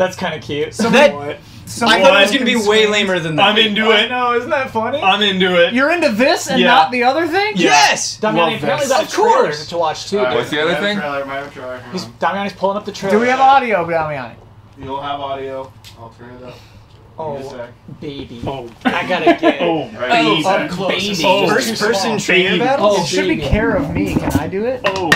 That's kind of cute. That- What? I thought it was gonna be way lamer than that. I'm into I it. know, isn't that funny? I'm into it. You're into this and Yeah. not the other thing? Yes. Damiani Love apparently this. got a Of trailer course. to watch too. Alright, What's the other thing? Trailer, might trailer. He's. Damiani's pulling up the trailer. Do we have audio, Damiani? You'll have audio. I'll turn it up. Oh, Give me a oh, sec. baby. Oh, I gotta get oh, Right. Oh, baby. Oh, up close. baby. Oh, First person baby. trainer battle. Oh, it should be baby. care of me. Can I do it? Oh,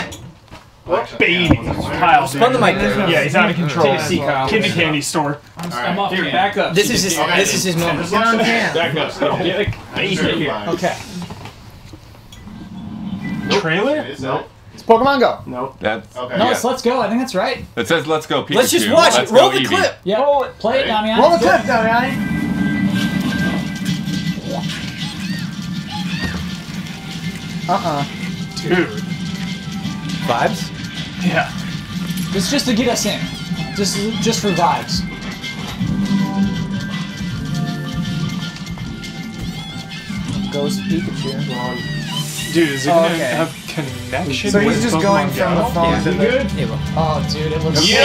Actually, baby. Kyle, Spun the mic there. Yeah, he's out of control. Take a seat, Kyle. Kidney candy store. I'm off Here, here. back up. This is his. Okay. This is his moment. Just Get on look- cam. Back up. Get a I'm sure baby. it's fine. Okay. Trailer? Is No. It's Pokemon Go. No. That's Okay. No, Yeah. it's Let's Go. I think that's right. it says let's go Pikachu. Let's just watch Let's it. Roll the Eevee. clip. Yeah. Play it, Damiani. Roll the clip, Damiani. Uh-uh. Dude. Vibes. Yeah. It's just to get us in. Just, just for vibes. Ghost Pikachu. Dude, is it Oh, gonna okay. have connection So he's with just Pokemon going Go? from the phone to the... It will. Oh, dude, it looks. Yo!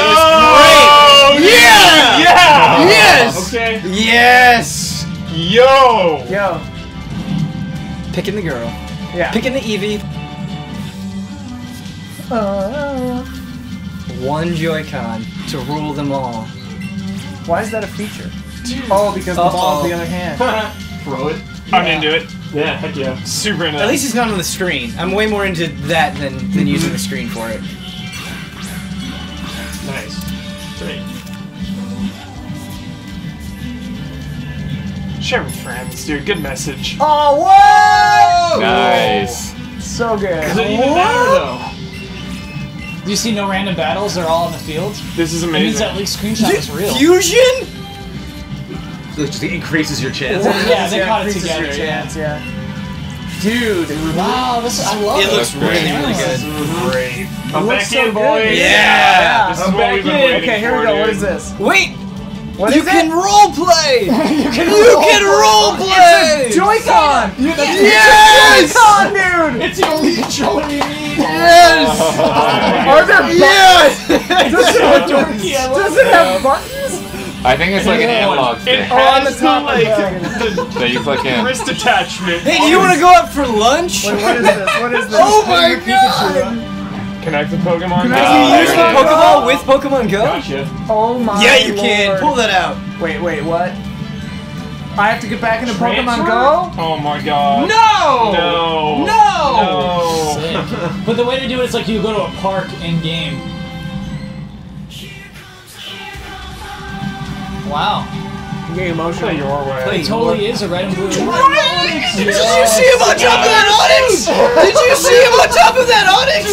Yeah! Yeah! Yes! Okay. Yes. Yo! Yo. Picking the girl. Yeah. Picking the Eevee. Uh, One Joy-Con to rule them all. why is that a feature? Oh, because the Uh-oh. ball's the other hand. Throw it. I'm into it. Yeah, heck yeah. Super into it. At least it's not on the screen. I'm way more into that than, than using the screen for it. Nice. Great. Share with friends, dude. Good message. Oh, what? Nice. So good. Does it even matter though? Do you see no random battles? They're all in the field. This is amazing. It means amazing. that least screenshot is real. Fusion? So it just increases your chance. Yeah, they caught it increases together. Your chance, yeah. Dude. Wow, this I love It it. looks really, really good. Mm-hmm. Great. I'm looks back so in, good. boys. Yeah. This is I'm what back we've been in. waiting Okay, here we go. What dude. is this? Wait! What you is can it? role play! you can, role play! It's a Joy-Con! Yes! Joy-Con, dude! It's the only controller you need. Yes! Are there Yes! Does it have, does it have buttons? I think it's like an analog It stick Oh, on the has top like the that you click in. wrist attachment. Hey, do you want to go out for lunch? Wait, what is this? What is this? Oh my Put your Pikachu God. Connect the Pokemon. Can I Go. use the. Pokeball with Pokemon Go? Gotcha. Oh my Yeah, you can. Pull that out. Wait, wait, what? I have to get back into Pokemon Go? Oh my god. No! No. No! No. Sick. But the way to do it is like you go to a park in game. Wow. I'm getting emotional. Play your way. It totally is a red and blue. Did you see him on top of that Onix? Did you see him on top of that Onix?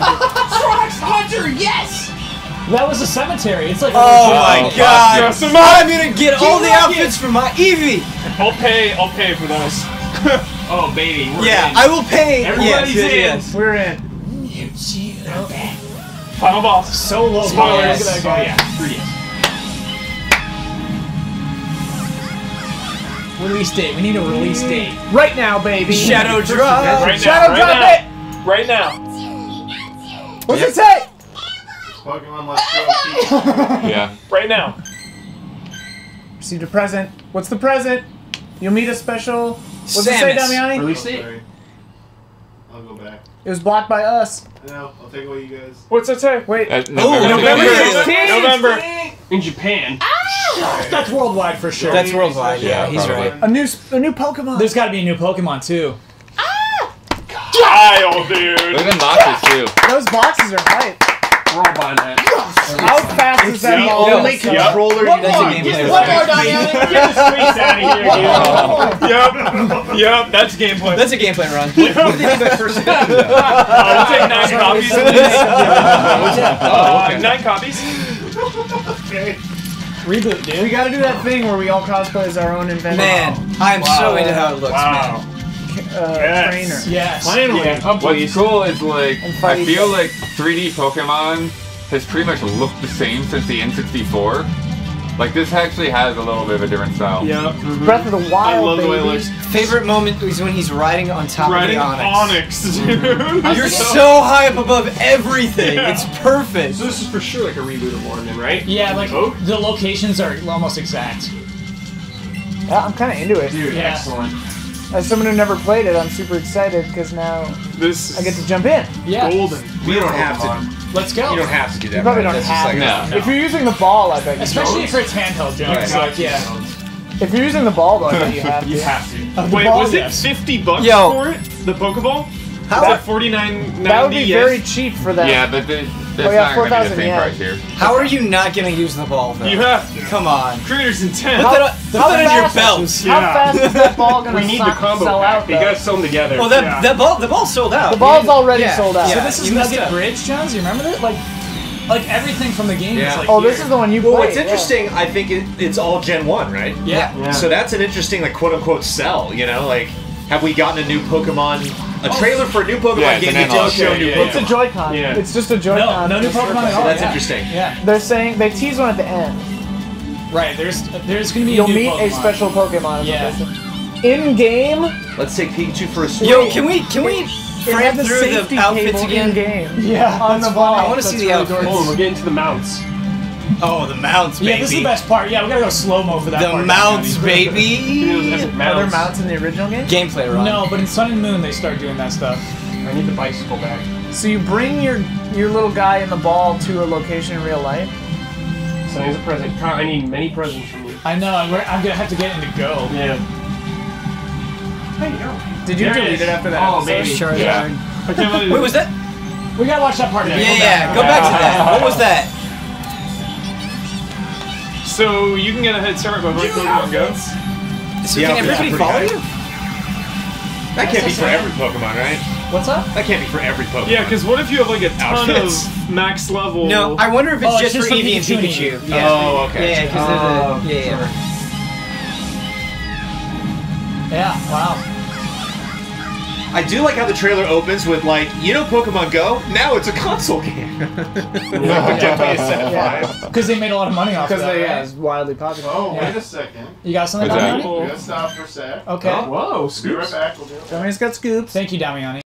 Hunter, yes! That was a cemetery. It's like Oh legit- my god! Dress him I'm gonna get all the like outfits for my Eevee! I'll pay. I'll pay for those. Oh, baby. We're Yeah, in. I will pay. Everybody's yes, in. yes, We're in. Final boss. So low. Spoilers. Look at that Oh yeah. Three yes. Release date. We need a release date. Right now, baby. Shadow drop. Right now. Shadow right drop now. it! Right now. What's it say? Pokemon Let's Go. Yeah. Right now. Received a present. What's the present? You'll meet a special. What's it say, Samus. Damiani? Release Oh, date. I'll go back. It was blocked by us. No, I'll take away you guys. What's that say? Wait. Uh, November November 16th. 16th. November. In Japan. That's worldwide for sure. That's worldwide. Yeah, he's probably. right. A new, a new Pokemon. There's got to be a new Pokemon too. Kyle, dude. Look at the boxes too. Those boxes are hype. We're all buying that. How fast is that the ball? Only Yep. controller One That's a more. gameplay. One more, Diana. Get the space out of here, dude. yep. Yep. That's gameplay. That's a gameplay run. What do they think by first Uh, we'll take nine copies. of this. Uh, Nine copies. Reboot, We gotta do that thing where we all cosplay as our own inventor. Man, I'm so into how it looks, Wow. Uh, Yes. trainer. Yes. Finally. What's cool is like I feel like 3D Pokemon has pretty much looked the same since the N64. Like this actually has a little bit of a different style. Yeah. Mm-hmm. Breath of the Wild. I love the way it looks. Favorite moment is when he's riding on top Riding of the Onix. Onix, dude. You're so high up above everything. Yeah. It's perfect. So this is for sure like a reboot of one, then, right? Yeah, like Oh. the locations are almost exact. Yeah, I'm kind of into it. Dude, Yeah. excellent. As someone who never played it, I'm super excited because now This I get to jump in. Yeah. golden. We don't have to. Let's go. You don't have to do that. You probably right? don't That's have like to. No. If you're using the ball, I bet you. Especially don't. if it's handheld, Jones. Right. Like, yeah. if you're using the ball, though, I bet you have to. You have to. the Wait, ball, was it yes. 50 bucks Yo. for it? The Pokeball? How- Is that 49.90? That would be yes? very cheap for that. Yeah, but the, that's Oh, yeah, not going to be 4,000 the same yen. here. How are you not gonna use the ball though? You have to. Come on. Creator's intent. Put that, on- put how that in your fast- belt. How Yeah. fast is that ball gonna We need so- the combo sell pack. out? You gotta sew them together. Well, that Yeah. that ball the ball's sold out. The ball's You- already yeah, sold out. Yeah, So this is you Nugget up. Bridge, Jones. You remember that? Like, like everything from the game Yeah. is like. Oh, here. this is the one you bought. Well, played. what's interesting, I think it, it's all Gen One, right? Yeah. Yeah. So that's an interesting, like, quote unquote, sell. You know, like, have we gotten a new Pokemon, a trailer for a new Pokemon Yeah, game an that does show Yeah, new yeah, Pokemon? It's a Joy-Con. Yeah. It's just a No, Joy-Con. no new Pokemon at all. That's yeah. interesting. Yeah. They're saying they tease one at the end. Right. There's there's gonna be You'll a new meet Pokemon. a special Pokemon. is what Yeah. In game, Let's take Pikachu for a swim. Yo, can we can we it frame the through safety the outfits again? in game. Yeah, on the ball. I wanna see the really outfits. dorky. Oh, we're getting to the mounts. Oh, the mounts, baby. Yeah, this is the best part. Yeah, we gotta go slow mo for that The part. mounts, Give baby. epic Are there mounts. mounts in the original game? Gameplay run. No, but in Sun and Moon they start doing that stuff. I need the bicycle back. So you bring your your little guy in the ball to a location in real life. So here's a present. I need many presents from you. I know. I'm gonna I'm gonna have to get him to go. Yeah. There you go. Did you There it delete is. it after that? Oh, episode? baby. Charizard. Yeah. I can't let it- Wait, was that? We gotta watch that part again. Yeah, yeah. Go back to that. What was that? So you can get a head start by playing Pokemon Go. So Yeah, can that's everybody follow high. you? That can't be for every Pokemon, right? What's up? That can't be for every Pokemon. Yeah, because what if you have like a oh, ton Outfits. of max level? No, I wonder if it's Oh, just, it's just for for Eevee and Pikachu Pikachu. Yeah. Oh, okay. Yeah, because Oh, they're the yeah. yeah. Yeah. Wow. I do like how the trailer opens with like, you know, Pokemon Go. Now it's a console game. Definitely Yeah. Because they made a lot of money off of Because that. they yeah, right? it's wildly popular. Oh, Yeah. wait a second. You got something, What's that? Damiani? We gotta stop for a sec. Okay. Whoa, Be right scoops. back. We'll be right back. Damian's got scoops. Thank you, Damiani.